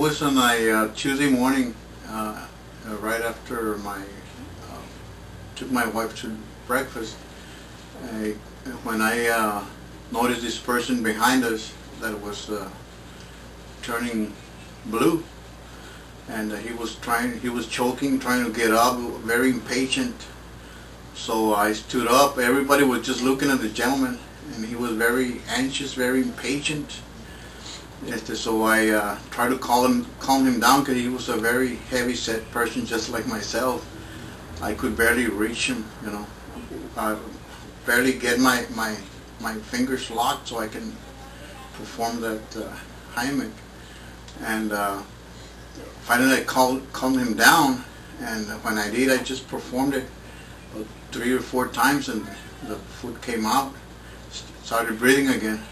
Was on a uh, Tuesday morning, uh, uh, right after my uh, took my wife to breakfast. I, when I uh, noticed this person behind us that was turning blue, and he was trying, he was choking, trying to get up, very impatient. So I stood up. Everybody was just looking at the gentleman, and he was very anxious, very impatient. So I uh, tried to call him, calm him down because he was a very heavy-set person, just like myself. I could barely reach him, you know. I barely get my, my, my fingers locked so I can perform that uh, Heimlich. And uh, finally I called, calmed him down, and when I did, I just performed it three or four times, and the foot came out, started breathing again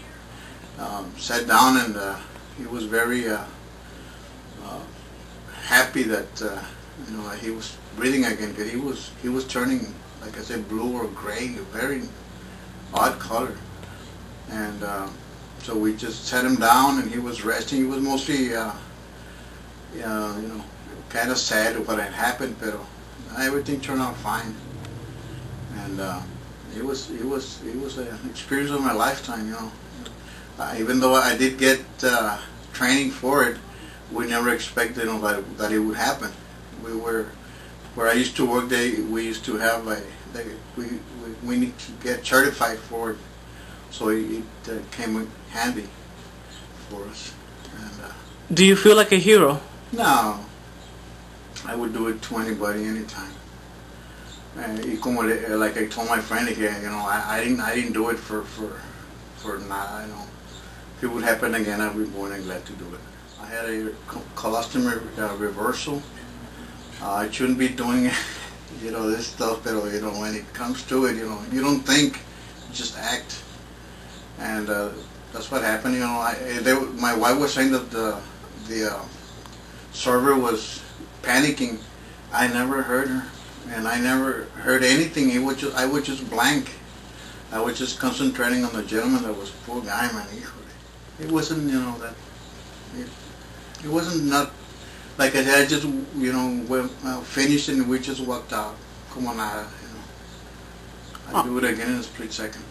um, sat down and uh, he was very uh, uh, happy that uh, you know he was breathing again because he was he was turning like I said blue or gray, a very odd color, and uh, so we just sat him down and he was resting. He was mostly uh, you know kind of sad what had happened, but everything turned out fine, and it was it was it was an experience of my lifetime, you know. Uh, even though I did get uh, training for it, we never expected you know, that, that it would happen. We were, where I used to work, they, we used to have a, they, we, we, we need to get certified for it. So it, it uh, came handy for us. And, uh, Do you feel like a hero? No. I would do it to anybody, anytime. Como like I told my friend here, you know, I, I didn't I didn't do it for for for not, you know, if it would happen again, I'd be more than glad to do it. I had a colostomy uh, reversal. Uh, I shouldn't be doing, you know, this stuff, but you know, when it comes to it, you know, you don't think, you just act, and uh, that's what happened. You know, I, they, my wife was saying that the the uh, server was panicking. I never heard her, and I never heard anything. It was just, I was just blank. I was just concentrating on the gentleman that was poor guy, man. He, it wasn't, you know, that, it, it wasn't not, like I said, I just, you know, went, uh, finished and we just walked out. Como nada, you know. I'd do it again in a split second.